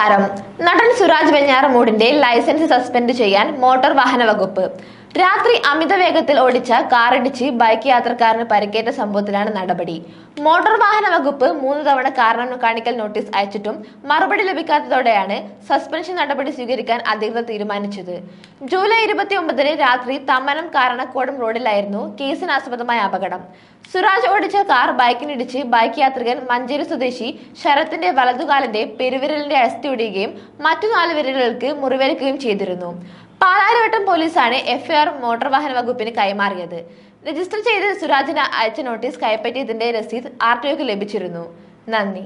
നമസ്കാരം. നടൻ സുരാജ് വെഞ്ഞാറമൂടിന്റെ ലൈസൻസ് സസ്പെൻഡ് ചെയ്യാൻ മോട്ടോർ വാഹന വകുപ്പ്. രാത്രി അമിത വേഗത്തിൽ ഓടിച്ച കാറിടിച്ച് ബൈക്ക് യാത്രക്കാരന് പരിക്കേറ്റ സംഭവത്തിലാണ് നടപടി. മോട്ടോർ വാഹന വകുപ്പ് മൂന്ന് തവണ കാരണം കാണിക്കൽ നോട്ടീസ് അയച്ചിട്ടും മറുപടി ലഭിക്കാത്തതോടെയാണ് സസ്പെൻഷൻ നടപടി സ്വീകരിക്കാൻ അധികൃതർ തീരുമാനിച്ചത്. ജൂലൈ ഇരുപത്തി ഒമ്പതിന് രാത്രി തമ്മനം കാരണക്കോടം റോഡിലായിരുന്നു കേസിനാസ്പദമായ അപകടം. സുരാജ് ഓടിച്ച കാർ ബൈക്കിനിടിച്ച് ബൈക്ക് യാത്രികൻ മഞ്ചേരി സ്വദേശി ശരത്തിന്റെ വലതുകാലിന്റെ പെരുവിരലിന്റെ അസ്ഥി ഒടിയുകയും മറ്റു നാല് വിരലുകൾക്ക് മുറിവേൽക്കുകയും ചെയ്തിരുന്നു. പാലാരിവട്ടം പോലീസാണ് എഫ്ഐആർ മോട്ടോർ വാഹന വകുപ്പിന് കൈമാറിയത്. രജിസ്റ്റർ ചെയ്ത് സുരാജിന് അയച്ച നോട്ടീസ് കൈപ്പറ്റിയതിന്റെ രസീത് ആർ ടി ഒക്ക് ലഭിച്ചിരുന്നു. നന്ദി.